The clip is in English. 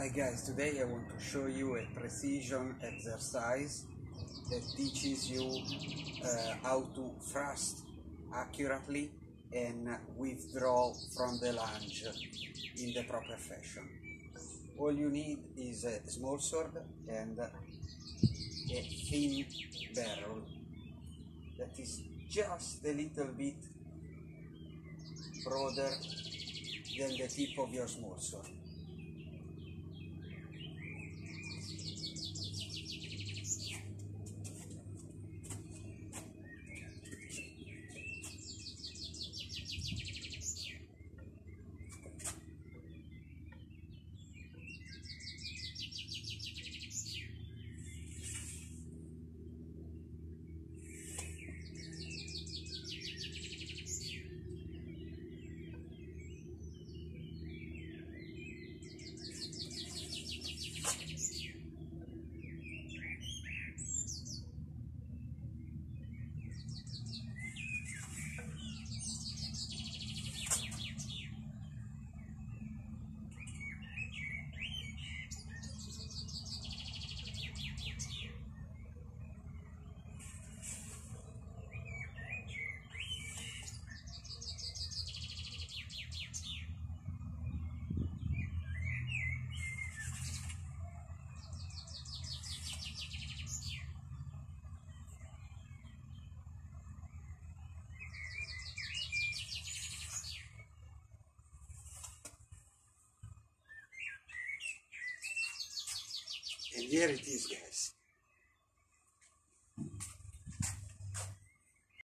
Hi guys, today I want to show you a precision exercise that teaches you uh, how to thrust accurately and withdraw from the lunge in the proper fashion. All you need is a small sword and a thin barrel that is just a little bit broader than the tip of your small sword. And here it is, guys.